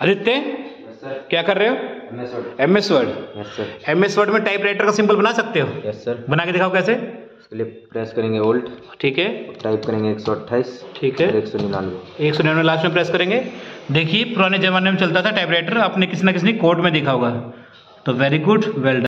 आदित्य क्या कर रहे हो? M S word M S word में टाइप राइटर का सिंबल बना सकते हो? यस सर बना के दिखाओ कैसे? प्रेस करेंगे ओल्ट ठीक है। टाइप करेंगे एक सौ अट्ठाईस ठीक है। एक सौ निन्यानवे। एक सौ निन्यानवे लास्ट में प्रेस करेंगे। देखिए पुराने जमाने में चलता था टाइप राइटर आपने किसी ना किसी कोर्ट में देखा होगा। तो वेरी गुड वेल